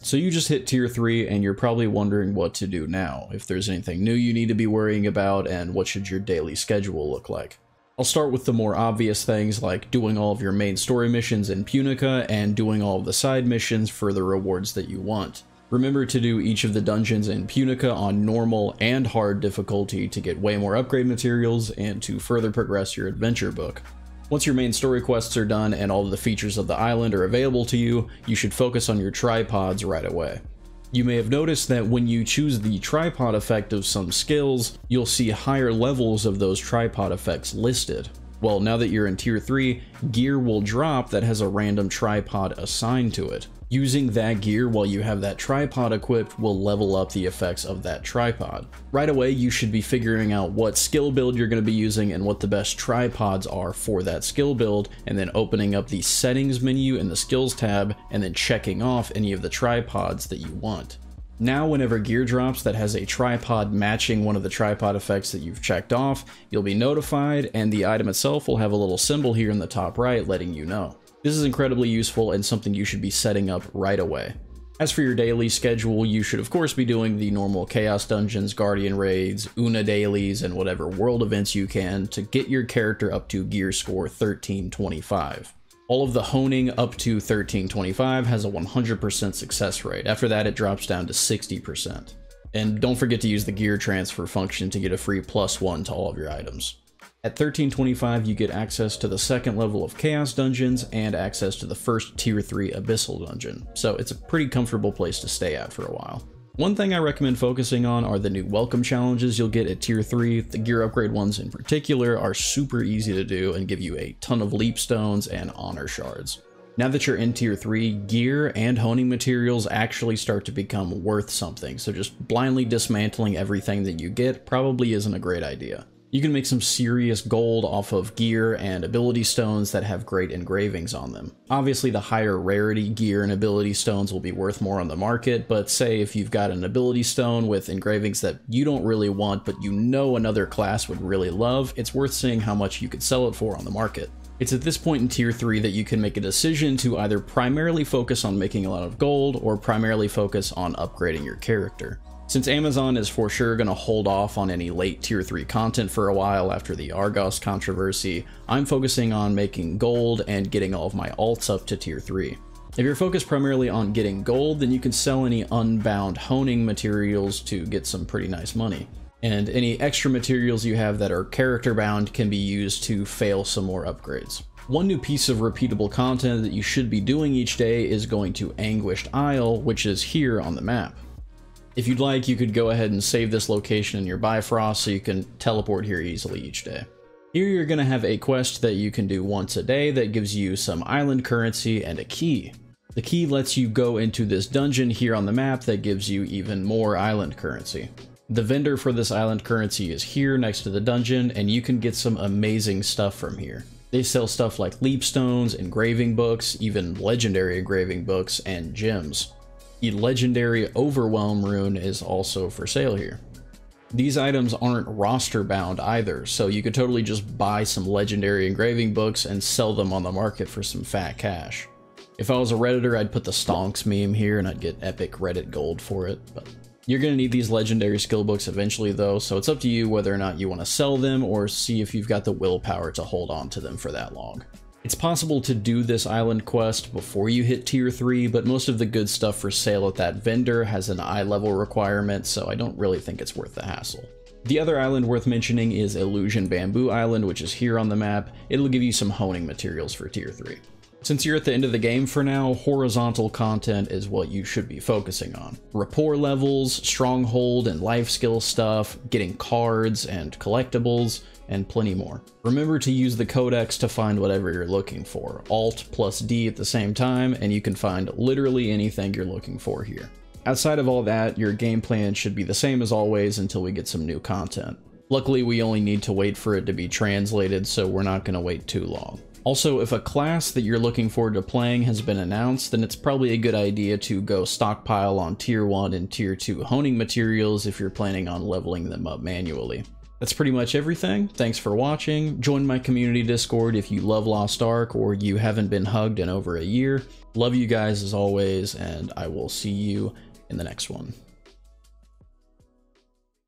So you just hit tier 3 and you're probably wondering what to do now, if there's anything new you need to be worrying about, and what should your daily schedule look like. I'll start with the more obvious things like doing all of your main story missions in Punika and doing all of the side missions for the rewards that you want. Remember to do each of the dungeons in Punika on normal and hard difficulty to get way more upgrade materials and to further progress your adventure book. Once your main story quests are done and all of the features of the island are available to you, you should focus on your tripods right away. You may have noticed that when you choose the tripod effect of some skills, you'll see higher levels of those tripod effects listed. Well, now that you're in tier 3, gear will drop that has a random tripod assigned to it. Using that gear while you have that tripod equipped will level up the effects of that tripod. Right away, you should be figuring out what skill build you're going to be using and what the best tripods are for that skill build, and then opening up the settings menu in the skills tab, and then checking off any of the tripods that you want. Now whenever gear drops that has a tripod matching one of the tripod effects that you've checked off, you'll be notified and the item itself will have a little symbol here in the top right letting you know. This is incredibly useful and something you should be setting up right away. As for your daily schedule, you should of course be doing the normal Chaos Dungeons, Guardian Raids, Una dailies, and whatever world events you can to get your character up to gear score 1325. All of the honing up to 1325 has a 100% success rate. After that, it drops down to 60%. And don't forget to use the gear transfer function to get a free plus one to all of your items. At 1325, you get access to the second level of Chaos Dungeons and access to the first Tier 3 Abyssal Dungeon, so it's a pretty comfortable place to stay at for a while. One thing I recommend focusing on are the new welcome challenges you'll get at tier 3. The gear upgrade ones in particular are super easy to do and give you a ton of leap stones and honor shards. Now that you're in tier 3, gear and honing materials actually start to become worth something, so just blindly dismantling everything that you get probably isn't a great idea. You can make some serious gold off of gear and ability stones that have great engravings on them. Obviously the higher rarity gear and ability stones will be worth more on the market, but say if you've got an ability stone with engravings that you don't really want but you know another class would really love, it's worth seeing how much you could sell it for on the market. It's at this point in tier 3 that you can make a decision to either primarily focus on making a lot of gold or primarily focus on upgrading your character. Since Amazon is for sure going to hold off on any late tier 3 content for a while after the Argos controversy, I'm focusing on making gold and getting all of my alts up to tier 3. If you're focused primarily on getting gold, then you can sell any unbound honing materials to get some pretty nice money. And any extra materials you have that are character bound can be used to fail some more upgrades. One new piece of repeatable content that you should be doing each day is going to Anguished Isle, which is here on the map. If you'd like, you could go ahead and save this location in your Bifrost so you can teleport here easily each day. Here you're going to have a quest that you can do once a day that gives you some island currency and a key. The key lets you go into this dungeon here on the map that gives you even more island currency. The vendor for this island currency is here next to the dungeon and you can get some amazing stuff from here. They sell stuff like leap stones, engraving books, even legendary engraving books, and gems. The legendary Overwhelm rune is also for sale here. These items aren't roster bound either, so you could totally just buy some legendary engraving books and sell them on the market for some fat cash. If I was a redditor, I'd put the stonks meme here and I'd get epic Reddit gold for it, but you're going to need these legendary skill books eventually though, so it's up to you whether or not you want to sell them or see if you've got the willpower to hold on to them for that long. It's possible to do this island quest before you hit tier 3, but most of the good stuff for sale at that vendor has an eye level requirement, so I don't really think it's worth the hassle. The other island worth mentioning is Illusion Bamboo Island, which is here on the map. It'll give you some honing materials for tier 3. Since you're at the end of the game for now, horizontal content is what you should be focusing on. Rapport levels, stronghold and life skill stuff, getting cards and collectibles, and plenty more. Remember to use the codex to find whatever you're looking for. Alt plus D at the same time, and you can find literally anything you're looking for here. Outside of all that, your game plan should be the same as always until we get some new content. Luckily, we only need to wait for it to be translated, so we're not going to wait too long. Also, if a class that you're looking forward to playing has been announced, then it's probably a good idea to go stockpile on tier 1 and tier 2 honing materials if you're planning on leveling them up manually. That's pretty much everything. Thanks for watching. Join my community Discord if you love Lost Ark or you haven't been hugged in over a year. Love you guys as always, and I will see you in the next one.